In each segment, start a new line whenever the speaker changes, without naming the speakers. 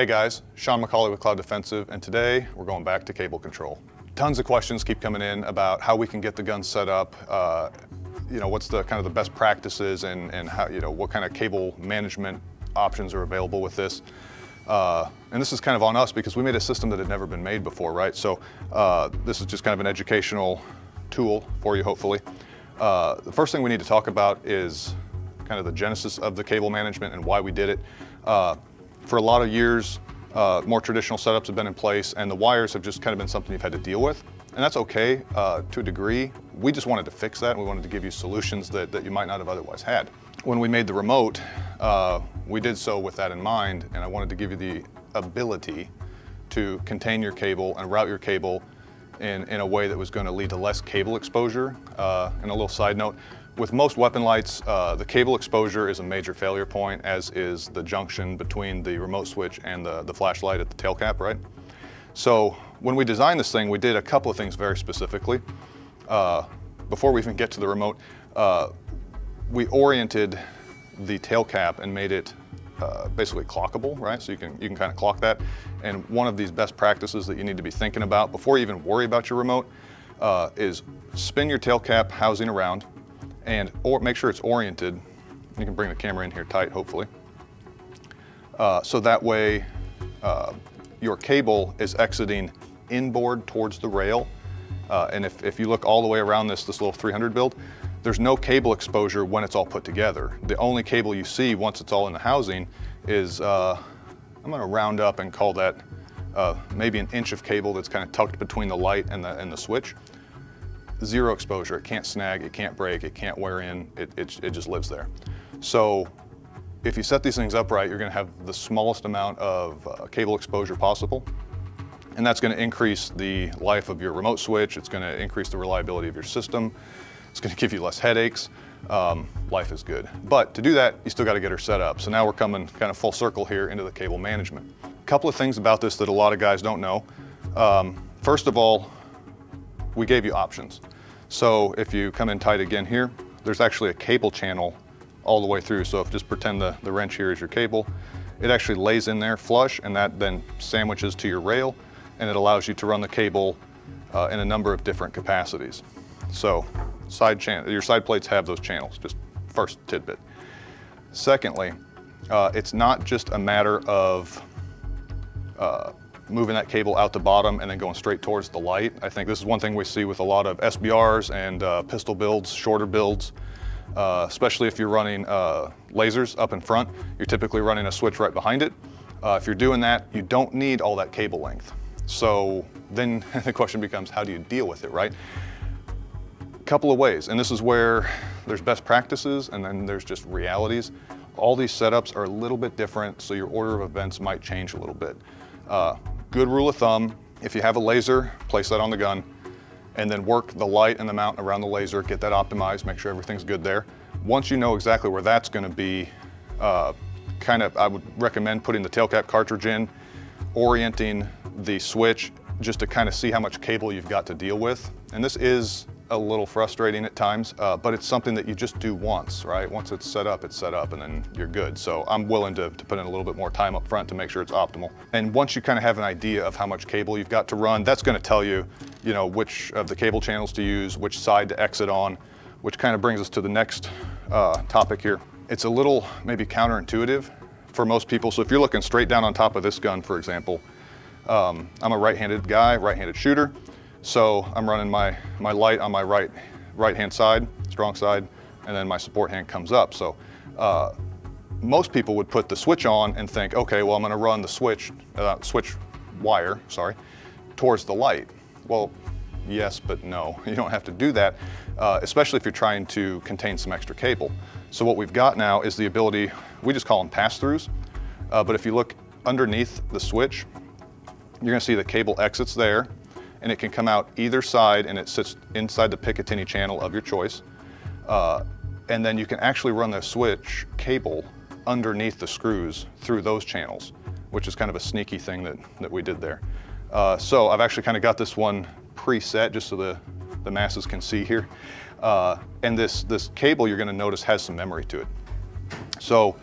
Hey guys, Sean McCauley with Cloud Defensive, and today we're going back to cable control. Tons of questions keep coming in about how we can get the gun set up, uh, you know, what's the kind of the best practices and, and how, you know, what kind of cable management options are available with this. Uh, and this is kind of on us because we made a system that had never been made before, right? So uh, this is just kind of an educational tool for you, hopefully. Uh, the first thing we need to talk about is kind of the genesis of the cable management and why we did it. For a lot of years, uh, more traditional setups have been in place and the wires have just kind of been something you've had to deal with. And that's okay uh, to a degree. We just wanted to fix that and we wanted to give you solutions that, that you might not have otherwise had. When we made the remote, uh, we did so with that in mind and I wanted to give you the ability to contain your cable and route your cable in, in a way that was going to lead to less cable exposure. Uh, and a little side note, with most weapon lights, uh, the cable exposure is a major failure point, as is the junction between the remote switch and the, the flashlight at the tail cap, right? So when we designed this thing, we did a couple of things very specifically. Uh, before we even get to the remote, uh, we oriented the tail cap and made it uh, basically clockable, right? So you can, you can kind of clock that. And one of these best practices that you need to be thinking about before you even worry about your remote uh, is spin your tail cap housing around and or make sure it's oriented. You can bring the camera in here tight, hopefully. Uh, so that way uh, your cable is exiting inboard towards the rail. Uh, and if, if you look all the way around this, this little 300 build, there's no cable exposure when it's all put together. The only cable you see once it's all in the housing is, uh, I'm gonna round up and call that uh, maybe an inch of cable that's kind of tucked between the light and the, and the switch. Zero exposure, it can't snag, it can't break, it can't wear in, it, it, it just lives there. So if you set these things up right, you're gonna have the smallest amount of uh, cable exposure possible. And that's gonna increase the life of your remote switch, it's gonna increase the reliability of your system, it's gonna give you less headaches. Um, life is good. But to do that, you still gotta get her set up. So now we're coming kind of full circle here into the cable management. A couple of things about this that a lot of guys don't know. Um, first of all, we gave you options. So if you come in tight again here, there's actually a cable channel all the way through. So if just pretend the, the wrench here is your cable, it actually lays in there flush and that then sandwiches to your rail and it allows you to run the cable uh, in a number of different capacities. So side channel, your side plates have those channels, just first tidbit. Secondly, uh, it's not just a matter of uh, moving that cable out the bottom and then going straight towards the light. I think this is one thing we see with a lot of SBRs and uh, pistol builds, shorter builds, uh, especially if you're running uh, lasers up in front. You're typically running a switch right behind it. Uh, if you're doing that, you don't need all that cable length. So then the question becomes, how do you deal with it, right? A couple of ways, and this is where there's best practices and then there's just realities. All these setups are a little bit different, so your order of events might change a little bit. Uh, good rule of thumb, if you have a laser, place that on the gun, and then work the light and the mount around the laser, get that optimized, make sure everything's good there. Once you know exactly where that's gonna be, uh, kind of, I would recommend putting the tail cap cartridge in, orienting the switch just to kind of see how much cable you've got to deal with. And this is a little frustrating at times, uh, but it's something that you just do once, right? Once it's set up, it's set up and then you're good. So I'm willing to, to put in a little bit more time up front to make sure it's optimal. And once you kind of have an idea of how much cable you've got to run, that's gonna tell you, you know, which of the cable channels to use, which side to exit on, which kind of brings us to the next uh, topic here. It's a little maybe counterintuitive for most people. So if you're looking straight down on top of this gun, for example, um, I'm a right-handed guy, right-handed shooter. So I'm running my, my light on my right, right hand side, strong side, and then my support hand comes up. So uh, most people would put the switch on and think, okay, well, I'm gonna run the switch, uh, switch wire, sorry, towards the light. Well, yes, but no, you don't have to do that, uh, especially if you're trying to contain some extra cable. So what we've got now is the ability, we just call them pass-throughs, uh, but if you look underneath the switch, you're gonna see the cable exits there, and it can come out either side and it sits inside the Picatinny channel of your choice. Uh, and then you can actually run the switch cable underneath the screws through those channels, which is kind of a sneaky thing that, that we did there. Uh, so I've actually kind of got this one preset just so the, the masses can see here. Uh, and this, this cable you're gonna notice has some memory to it. So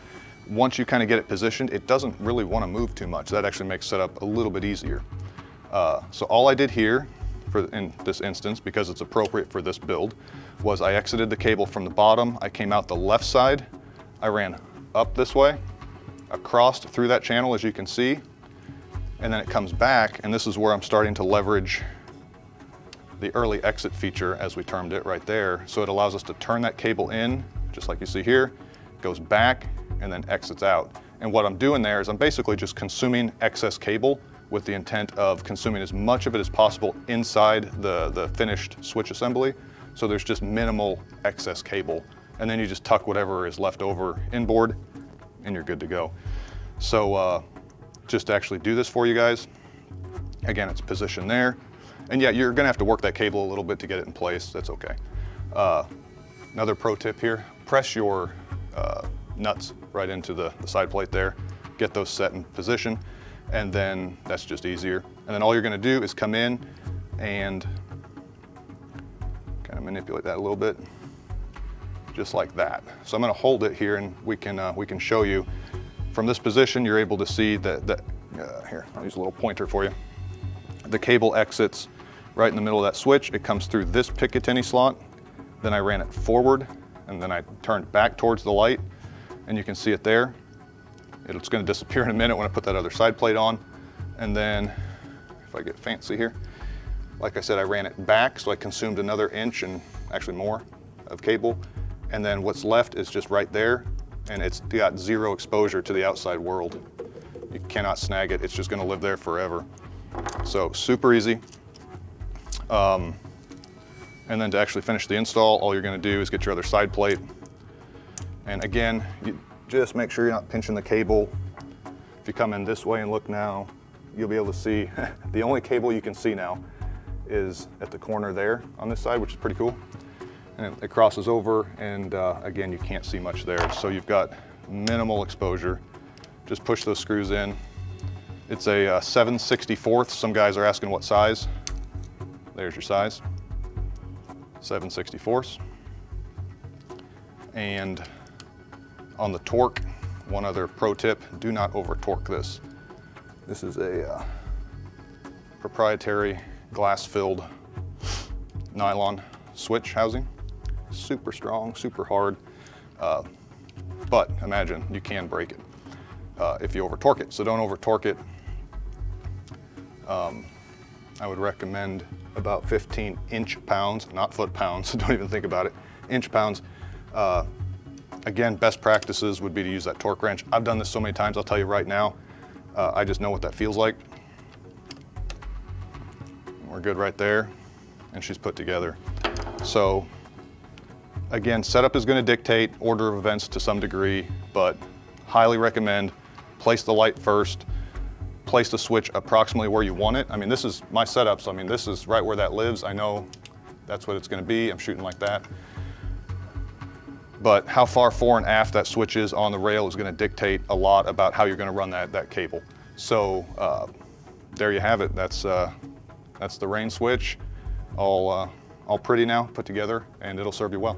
once you kind of get it positioned, it doesn't really want to move too much. That actually makes setup a little bit easier. Uh, so all I did here for in this instance, because it's appropriate for this build, was I exited the cable from the bottom. I came out the left side. I ran up this way, across through that channel, as you can see, and then it comes back, and this is where I'm starting to leverage the early exit feature, as we termed it right there. So it allows us to turn that cable in, just like you see here, goes back, and then exits out. And what I'm doing there is I'm basically just consuming excess cable with the intent of consuming as much of it as possible inside the, the finished switch assembly. So there's just minimal excess cable. And then you just tuck whatever is left over inboard and you're good to go. So uh, just to actually do this for you guys, again, it's positioned there. And yeah, you're gonna have to work that cable a little bit to get it in place. That's okay. Uh, another pro tip here, press your uh, nuts right into the, the side plate there, get those set in position, and then that's just easier. And then all you're gonna do is come in and kind of manipulate that a little bit, just like that. So I'm gonna hold it here and we can, uh, we can show you. From this position, you're able to see that, that uh, here, I'll use a little pointer for you. The cable exits right in the middle of that switch. It comes through this Picatinny slot. Then I ran it forward and then I turned back towards the light and you can see it there. It's gonna disappear in a minute when I put that other side plate on. And then, if I get fancy here, like I said, I ran it back, so I consumed another inch and actually more of cable. And then what's left is just right there, and it's got zero exposure to the outside world. You cannot snag it, it's just gonna live there forever. So super easy. Um, and then to actually finish the install, all you're gonna do is get your other side plate, and again, you just make sure you're not pinching the cable. If you come in this way and look now, you'll be able to see, the only cable you can see now is at the corner there on this side, which is pretty cool. And it, crosses over and uh, again, you can't see much there. So you've got minimal exposure. Just push those screws in. It's a uh, 7 64th. Some guys are asking what size. There's your size. 7 64ths. And on the torque, one other pro tip, do not over torque this. This is a uh, proprietary glass-filled nylon switch housing. Super strong, super hard, uh, but imagine you can break it uh, if you over torque it. So don't over torque it. Um, I would recommend about 15 inch pounds, not foot pounds, so don't even think about it, inch pounds. Uh, Again, best practices would be to use that torque wrench. I've done this so many times, I'll tell you right now, uh, I just know what that feels like. We're good right there, and she's put together. So again, setup is gonna dictate order of events to some degree, but highly recommend place the light first, place the switch approximately where you want it. I mean, this is my setup, so I mean, this is right where that lives. I know that's what it's gonna be. I'm shooting like that but how far fore and aft that switch is on the rail is going to dictate a lot about how you're going to run that, that cable. So uh, there you have it. That's, uh, that's the REIN switch, all, uh, all pretty now, put together, and it'll serve you well.